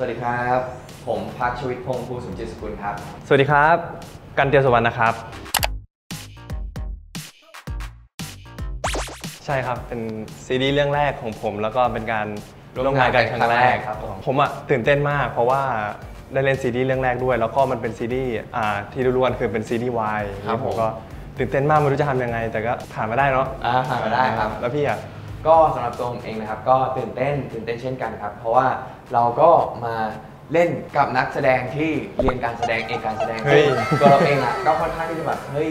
สวัสดีครับ ผมพักชวิตพงศ์ภูสุมจิตสกุลครับ สวัสดีครับ กันเตียวสุวรรณนะครับ ใช่ครับเป็นซีรีส์เรื่องแรกของผม แล้วก็เป็นการร่วมงานกันครั้งแรกครับผมผมอะตื่นเต้นมาก เพราะว่าได้เล่นซีรีส์เรื่องแรกด้วย แล้วก็มันเป็นซีรีส์อ่าที่รู้ๆกันคือเป็นซีรีส์วายครับผมก็ตื่นเต้นมากไม่รู้จะทำยังไง แต่ก็ผ่านมาได้เนาะอ่าผ่านมาได้ครับ แล้วพี่อะ ก็สำหรับตัวผมเองนะครับก็ตื่นเต้นตื่นเต้นเช่นกันครับ เพราะว่าเราก็มาเล่นกับนักแสดงที่เรียนการแสดงเองการแสดงเฮ้ย ตัวเราเองอะก็ค่อนข้างที่จะแบบเฮ้ย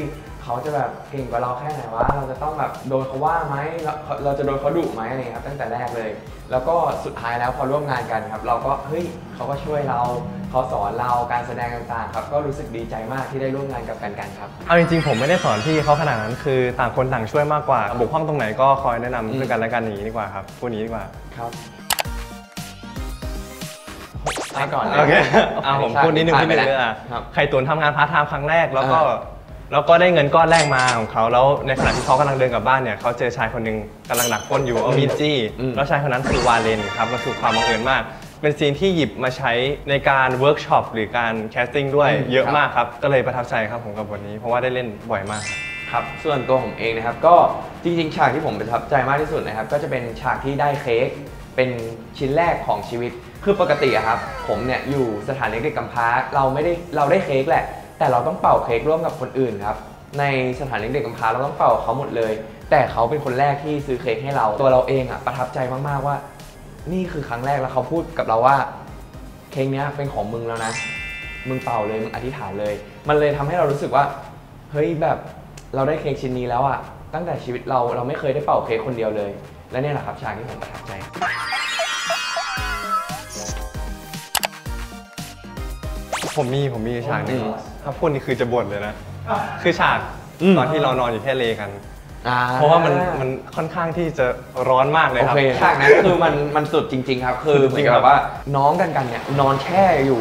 เขาจะแบบเก่งกว่าเราแค่ไหนวะเราจะต้องแบบโดนเขาว่าไหมเราเราจะโดนเขาดุไหมอะไรครับตั้งแต่แรกเลย แล้วก็สุดท้ายแล้วพอร่วมงานกันครับ เราก็เฮ้ยเขาก็ช่วยเราเขาสอนเราการแสดงต่างๆ ครับก็รู้สึกดีใจมากที่ได้ร่วมงานกับกันกันครับเอาจริงๆผมไม่ได้สอนพี่เขาขนาดนั้นคือต่างคนต่างช่วยมากกว่าบกพร่องตรงไหนก็คอยแนะนำอืมซึ่งกันและกันอย่างนี้ดีกว่าครับพูดนี้ดีกว่าครับไปก่อนเลยโอเคเอาผมพูดนิดนึงผ่านิดนึงไปเลยแล้วอะครับไข่ตุ๋นทำงานพาร์ทไทม์ครั้งแรกแล้วก็อ่า แล้วก็ได้เงินก้อนแรกมาของเขาแล้วในขณะที่เขากำลังเดินกลับบ้านเนี่ยเขาเจอชายคนหนึ่งกำลังดักปล้นอยู่เอามีดจี้อืมแล้วชายคนนั้นคือวาเลนครับมันคือความบังเอิญมาก เป็นซีนที่หยิบมาใช้ในการเวิร์กช็อปหรือการแคสติ้งด้วยอืมเยอะครับมากครับ ก็เลยประทับใจครับผมกับบทนี้ เพราะว่าได้เล่นบ่อยมากครับครับส่วนตัวผมเองนะครับก็จริงๆ ฉากที่ผมประทับใจมากที่สุดนะครับ ก็จะเป็นฉากที่ได้เค้กเป็นชิ้นแรกของชีวิต คือปกติอะครับ ผมเนี่ยอยู่สถานเลี้ยงเด็กกำพร้าเราไม่ได้เราได้เค้กแหละ แต่เราต้องเป่าเค้กร่วมกับคนอื่นครับ ในสถานเลี้ยงเด็กกำพร้าเราต้องเป่าเขาหมดเลย แต่เขาเป็นคนแรกที่ซื้อเค้กให้เรา ตัวเราเองอะประทับใจมากๆว่า นี่คือครั้งแรกแล้วเขาพูดกับเราว่า เค้กเนี้ยเป็นของมึงแล้วนะ มึงเป่าเลยมึงอธิษฐานเลย มันเลยทำให้เรารู้สึกว่า เฮ้ยแบบเราได้เค้กชิ้นนี้แล้วอะตั้งแต่ชีวิตเราเราไม่เคยได้เป่าเค้กคนเดียวเลย และเนี่ยแหละครับฉากที่ผมประทับใจผมมีผมมีฉากหนึงอืม ถ้าพูดนี่คือจะบ่นเลยนะ คือฉากอืมตอนที่เรานอนอยู่แค่เลกันอ่เพราะว่ามันมันค่อนข้างที่จะร้อนมากเลยโอครับเคฉากนั้นคือมันมันสุดจริง ๆ ครับ คือเหมือนกับว่าน้องกันกันเนี่ยนอนแช่อยู่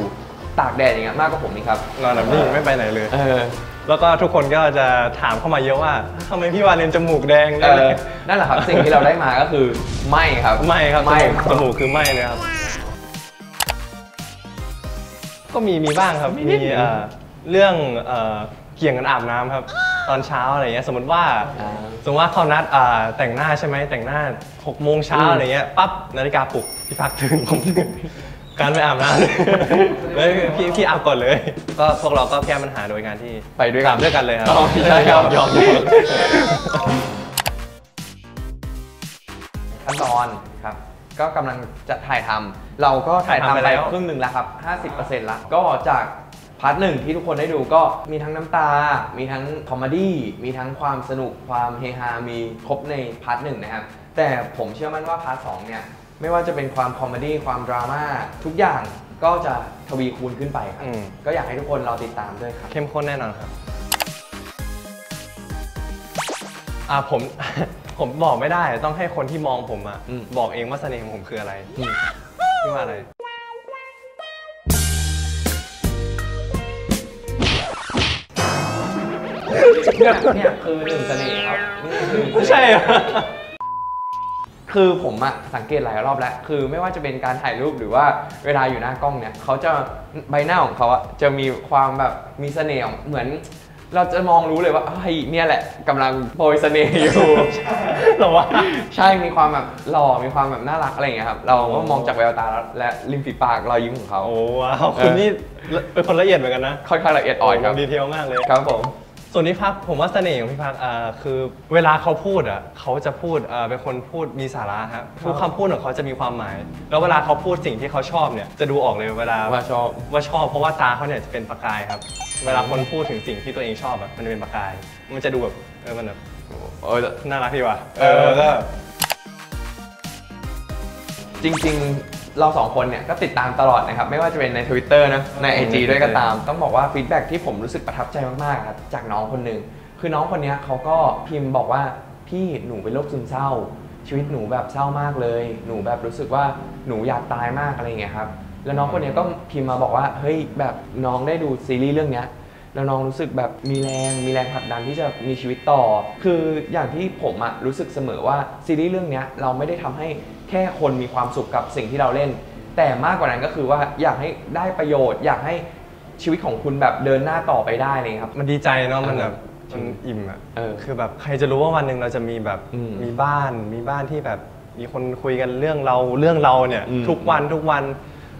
ตากแดดอย่างเงี้ยมากกว่าผมนี่ครับนอนแบบนิ่งไม่ไปไหนเลยเออแล้วก็ทุกคนก็จะถามเข้ามาเยอะว่าทำไมพี่วาเลนจมูกแดงเออนั่นแหละครับสิ่งที่เราได้มาก็คือไม่ครับไม่ครับไม่จมูกคือไม่เลยครับก็มีมีบ้างครับมีมีนิดนึงเอ่อ เรื่องเอ่อเกี่ยงกันอาบน้ำครับ ตอนเช้าอะไรเงี้ยสมมติว่าอ่าสมมติว่าเขานัดอ่าแต่งหน้าใช่ไหมแต่งหน้า6โมงเช้าอืมอะไรเงี้ยปั๊บนาฬิกาปลุกพี่พักถึงผมถึงการไปอาบน้ำเลยพี่พี่อาบก่อนเลย ก็พวกเราก็แก้ปัญหาโดยการที่ไปด้วยกันอาบด้วยกันเลยครับอ๋อใช่ครับยอมยอมขั้นตอนครับ ก็กำลังจะถ่ายทำเราก็ถ่ายทำถ่ายทำไปไปแล้ว ครึ่งหนึ่งแล้วครับ 50%ละก็จาก part หนึ่งที่ทุกคนได้ดูก็มีทั้งน้ำตา มีทั้ง comedy มีทั้งความสนุก ความเฮฮา มีครบใน part หนึ่งนะครับ แต่ผมเชื่อมั่นว่า part สองเนี่ย ไม่ว่าจะเป็นความ comedy ความดราม่า ทุกอย่างก็จะทวีคูณขึ้นไปครับ อืม ก็อยากให้ทุกคนรอติดตามด้วยครับ เข้มข้นแน่นอนครับ อ่าผม ผมบอกไม่ได้ ต้องให้คนที่มองผมอะอืม บอกเองว่าเสน่ห์ของผมคืออะไรอืมพี่ว่าอะไร เนี่ยเนี่ยคือหนึ่งเสน่ห์ครับนี่คือไม่ใช่อะคือผมอะสังเกตหลายรอบแล้ว คือไม่ว่าจะเป็นการถ่ายรูปหรือว่าเวลาอยู่หน้ากล้องเนี่ยเขาจะใบหน้าของเขาอะจะมีความแบบมีเสน่ห์เหมือน เราจะมองรู้เลยว่าเฮ้ยเนี่ยแหละกำลังโปรยเสน่ห์อยู่ หรอวะ ใช่มีความแบบหล่อมีความแบบน่ารักอะไรอย่างเงี้ยครับ เราก็มองจากแววตาแล้วและริมฝีปากรอยยิ้มของเขาโอ้ว้าวคุณนี่เป็นคนละเอียดเหมือนกันนะค่อนข้างละเอียดอ่อนครับ ดีเทลมากเลย ครับผม ส่วนพี่พักผมว่าเสน่ห์ของพี่พักอ่าคือเวลาเขาพูดอะเขาจะพูดอ่าเป็นคนพูดมีสาระครับทุกคำพูดของเขาจะมีความหมาย แล้วเวลาเขาพูดสิ่งที่เขาชอบเนี่ยจะดูออกเลยเวลาว่าชอบ ว่าชอบเพราะว่าตาเขาเนี่ยจะเป็นประกายครับ เวลาคนพูดถึงสิ่งที่ตัวเองชอบอะมันจะเป็นประกาย มันจะดูแบบเออมันแบบเออน่ารักดีว่ะเออก็จริง ๆ เราสองคนเนี่ยก็ติดตามตลอดนะครับ ไม่ว่าจะเป็นใน Twitter นะใน IG ด้วยก็ตาม ต้องบอกว่าฟีดแบ็ที่ผมรู้สึกประทับใจมากๆครับจากน้องคนหนึ่งคือน้องคนเนี้ยเขาก็พิมพ์บอกว่าพี่หนูเป็นโรคซึมเศร้า ชีวิตหนูแบบเศร้ามากเลย หนูแบบรู้สึกว่าหนูอยากตายมากอะไรอย่างเงี้ยครับแล้วน้องคนเนี้ยก็พิมพ์มาบอกว่าเฮ้ยแบบน้องได้ดูซีรีส์เรื่องเนี้ยแล้วน้องรู้สึกแบบมีแรงมีแรงผลักดันที่จะมีชีวิตต่อ คืออย่างที่ผมอะรู้สึกเสมอว่าซีรีส์เรื่องเนี้ยเราไม่ได้ทำให้ แค่คนมีความสุขกับสิ่งที่เราเล่นแต่มากกว่านั้นก็คือว่าอยากให้ได้ประโยชน์ อยากให้ชีวิตของคุณแบบเดินหน้าต่อไปได้เลยครับ มันดีใจเนาะมันแบบเออมันอิ่มอะเออคือแบบใครจะรู้ว่าวันหนึ่งเราจะมีแบบอืมมีบ้านมีบ้านที่แบบมีคนคุยกันเรื่องเราเรื่องเราเนี่ยอืมทุกวันทุกวัน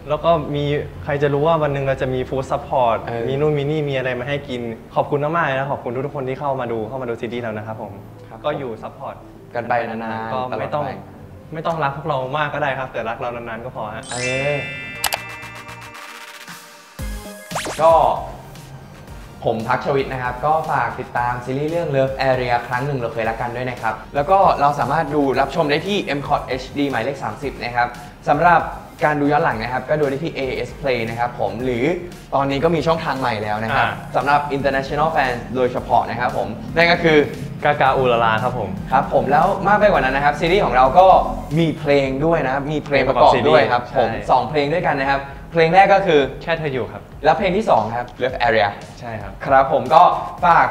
แล้วก็มีใครจะรู้ว่าวันหนึ่งเราจะมี food support เออ มีนู่นมีนี่มีอะไรมาให้กิน ขอบคุณมากๆเลยนะขอบคุณทุกๆคนที่เข้ามาดูเข้ามาดูซีรีส์เรานะครับผมครับก็อยู่ support กันไปนานๆก็ตลอดไม่ต้องไป ไม่ต้องรักพวกเรามากก็ได้ครับ แต่รักเรานานๆก็พอฮะเออก็ผมพักชวิตนะครับ ก็ฝากติดตามซีรีส์เรื่อง Love Area ครั้งหนึ่งเราเคยรักกันด้วยนะครับ แล้วก็เราสามารถดูรับชมได้ที่ m c o t HD หมายเลข 30 นะครับสำหรับการดูย้อนหลังนะครับ ก็ดูได้ที่ AIS Play นะครับผมหรือตอนนี้ก็มีช่องทางใหม่แล้วนะครับอ่าสำหรับ International Fans โดยเฉพาะนะครับผมนั่นก็คือ GagaOOLala ครับผม ครับผมแล้วมากไปกว่านั้นนะครับซีรีส์ของเราก็มีเพลงด้วยนะครับมีเพลงประกอบด้วยครับใช่ผมสองเพลงด้วยกันนะครับ เพลงแรกก็คือแค่เธออยู่ครับ แล้วเพลงที่ 2 ครับ Love Area ใช่ครับ ครับผมก็ฝาก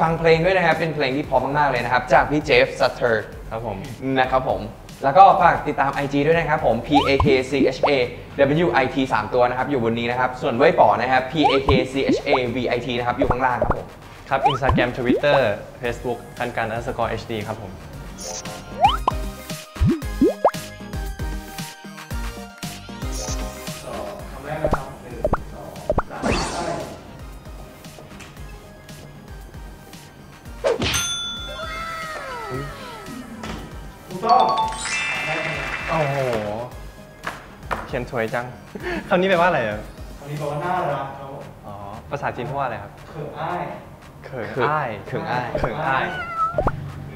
ฟังเพลงด้วยนะครับ เป็นเพลงที่เพอมากๆเลยนะครับ จากพี่เจฟซาเตอร์ครับผมนะครับผมแล้วก็ฝากติดตาม IG ด้วยนะครับผม P A K C H A W I T 3 ตัวนะครับ อยู่บนนี้นะครับ ส่วนเว่ยป๋อนะครับ P A K C H A V I T นะครับ อยู่ข้างล่างครับผม ครับ Instagram Twitter Facebook กันการ underscore HD ครับผมคำแรกนะครับหนึ่งสองสามใช่ถูกต้องได้คะแนนโอ้โห เขียนสวยจัง คำนี้แปลว่าอะไรอะคำนี้แปลว่าน่ารักครับผมอ๋อ ภาษาจีนพูดว่าอะไรครับ เขินอ้าย เขินเขินอ้ายเขินอ้ายเขินอ้าย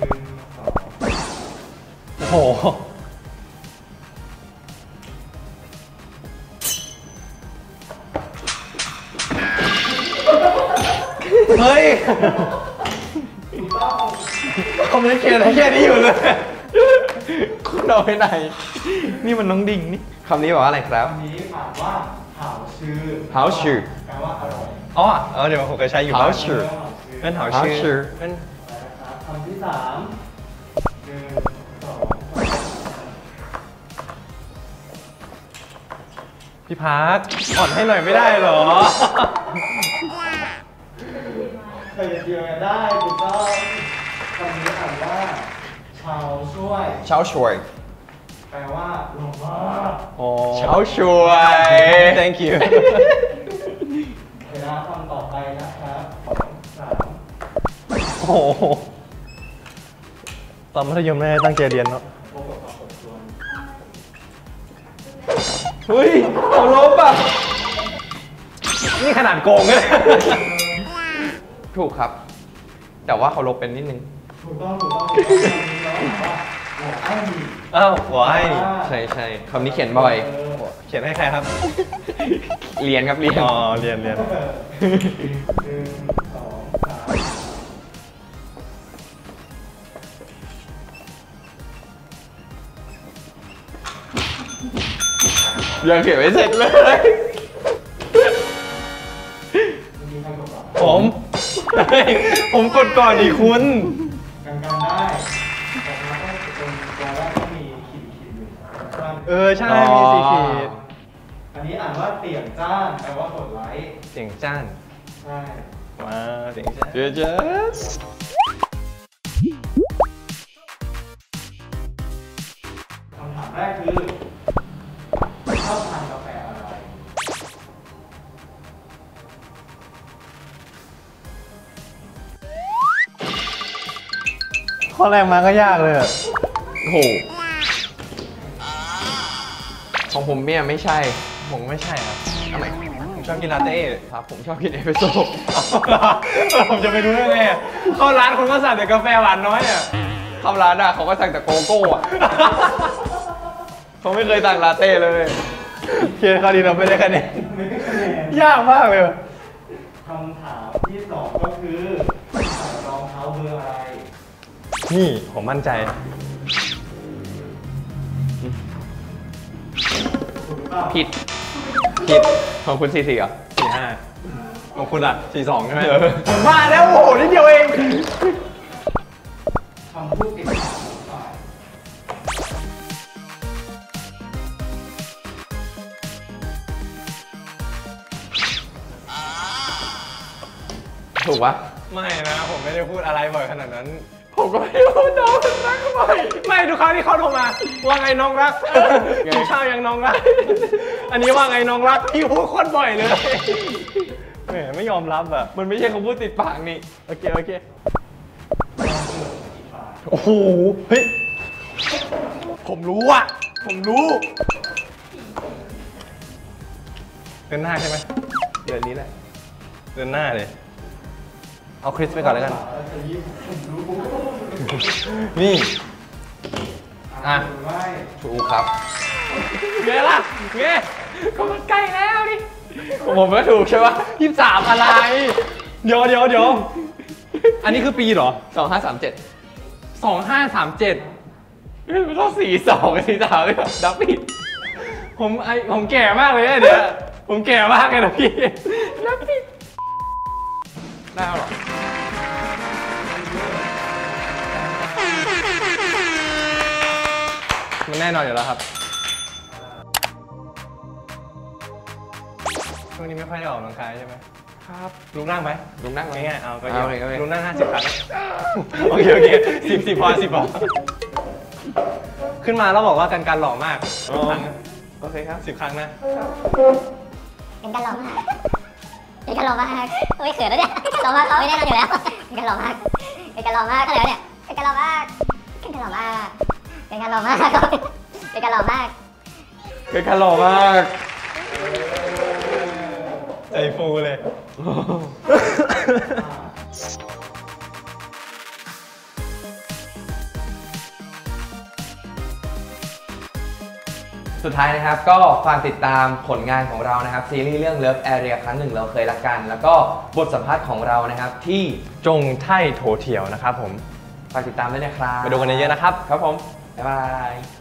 หนึ่งสองโอ้โหเฮ้ยถูกต้องคอมมิวนิเคชอะไรแค่นี้อยู่เลย คุณเอาไปไหน นี่มันน้องดิ่งนี่คำนี้บอกว่าอะไรครับคำนี้อ่านว่าหาวชื่อหาวชื่อแปลว่าอร่อยอ๋อเออเดี๋ยวผมเคยใช้อยู่หาวบ้างชื่อ เป็นหาวหาวชื่ชื่ออเป็นไปนะครับคำที่สามหนึ่งสองพี่พัทอ่อนให้หน่อยไม่ได้เหรอเคยจะเดียวกันได้ถูกต้องคำนี้อ่านว่าชาวช่วยเช้าช่วยแปลว่าหล่อมากโอ้เช้าช่วย thank you เวลาคำต่อไปนะครับสองสาม โอ้โหตอนมัธยมไม่ได้ตั้งใจเรียนเนาะพบกับความสมควรเฮ้ยเขาลบอะ นี่ขนาดโกงเลยถูกครับ แต่ว่าเขาลบเป็นนิดนึง ถูกต้องถูกต้องถูกต้องคำนี้เราบอกว่าหล่อไอ้หนีอ้าวหัวไอ้ใช่ใช่คำนี้เขียนบ่อยเออเขียนให้ใครครับ เรียนครับเรียน อ๋อ เรียนเรียน ยังเขียนไม่เสร็จเลยมีใครกดก่อนผมเฮ้ยผมกดก่อนดีคุณกันกันได้แต่เราต้องเป็นตัวแรกต้องมีขีดขีดหนึ่งข้างเออ ใช่ มีสีขีด อันนี้อ่านว่าเตี่ยงจ้านแปลว่ากดไลค์เสียงจ้าน ใช่ ว้าว เสียงจ้านเจ๊ ข้อแรกมาก็ยากเลยอะโอ้โหของผมเนี่ยไม่ใช่ ผมไม่ใช่ครับทำไมผมชอบกินลาเต้ครับ ผมชอบกินเอสเปรสโซ่ผมจะไปรู้ได้ไงอะเข้าร้านคุณก็สั่งแต่กาแฟหวานน้อยอะเข้าร้านอะเขาก็สั่งแต่โกโก้อะเขาไม่เคยสั่งลาเต้เลย โอเคคราวนี้เราไม่ได้คะแนนไม่ได้คะแนนยากมากเลยคำถามที่สองก็คือ นี่ ผมมั่นใจผิด ผิดของคุณสี่สี่เหรอสี่ห้าของคุณอะสี่สองใช่ไหมผมว่าแล้วโอ้โหนิดเดียวเองถูกปะไม่นะ ผมไม่ได้พูดอะไรบ่อยขนาดนั้น ผมก็ไม่รู้น้องมันรักทำไมไม่ทุกครั้งที่เขาโทรมา ว่าไงน้องรักกินข้าวยังน้องรัก อันนี้ว่าไงน้องรักพี่พูดโคนบ่อยเลยแหมไม่ยอมรับอะมันไม่ใช่คำพูดติดปากนี่โอเคโอเคโอ้โหเฮ้ยผมรู้อะ ผมรู้เดินหน้าใช่ไหมเดือนนี้แหละเดินหน้าเลย เอาคริสไปก่อนแล้วกันจะยิ้มผมรู้นี่ อะหรือไม่ถูกครับเงี้ยล่ะเงี้ยก็มันใกล้แล้วดิผมก็ถูกใช่ปะยี่สามอะไร เดี๋ยวเดี๋ยวเดี๋ยวอันนี้คือปีเหรอสองห้าสามเจ็ดสองห้าสามเจ็ดไม่ต้องสี่สองสี่สามเลยดับผิดผมไอผมแก่มากเลยเนี่ยเดี๋ยวผมแก่มากเลยนะพี่ดับผิด ได้หรอมันแน่นอนอยู่แล้วครับช่วงนี้ไม่ค่อยได้ออกกำลังกายใช่ไหมครับลุกนั่งไหมลุงนั่งไหมง่ายๆเอาก็เอาเลยเอาเลยลุกนั่งห้าสิบครั้งโอเคโอเคสิบสิบพอสิบพอขึ้นมาแล้วบอกว่ากันการหล่อมากอ๋อครั้งโอเคครับสิบครั้งนะเป็นกันหล่อมาก เป็นกันหล่อมากโอ้ยเขินแล้วเนี่ยหล่อมากเขาไม่แน่นอนอยู่แล้วเป็นกันหล่อมากเป็นกันหล่อมากเท่าไหร่วะเนี่ยเป็นกันหล่อมากเป็นกันหล่อมากเป็นกันหล่อมากเป็นกันหล่อมากเป็นการหล่อมากใจฟูเลย สุดท้ายนะครับ ก็ฝากติดตามผลงานของเรานะครับ ซีรีส์เรื่อง Love Area ครั้งหนึ่งเราเคยรักกัน แล้วก็บทสัมภาษณ์ของเรานะครับ ที่จงไท่โถเถียวนะครับผม ฝากติดตามด้วยนะครับ ไปดูกันเยอะๆนะครับ ครับผม บ๊ายบาย